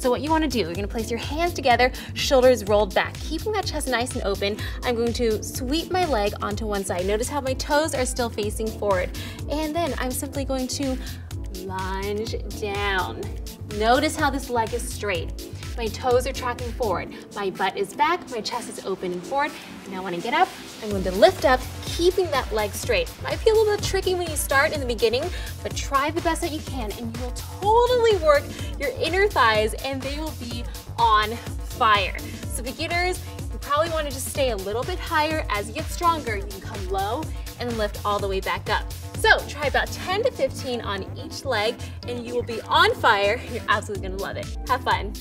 So what you wanna do, you're gonna place your hands together, shoulders rolled back, keeping that chest nice and open. I'm going to sweep my leg onto one side. Notice how my toes are still facing forward. And then I'm simply going to lunge down. Notice how this leg is straight. My toes are tracking forward. My butt is back, my chest is opening forward. Now when I get up, I'm going to lift up, keeping that leg straight. Might be a little bit tricky when you start in the beginning, but try the best that you can and you will totally work your inner thighs and they will be on fire. So beginners, you probably want to just stay a little bit higher. As you get stronger, you can come low and lift all the way back up. So try about 10 to 15 on each leg and you will be on fire. You're absolutely gonna love it. Have fun.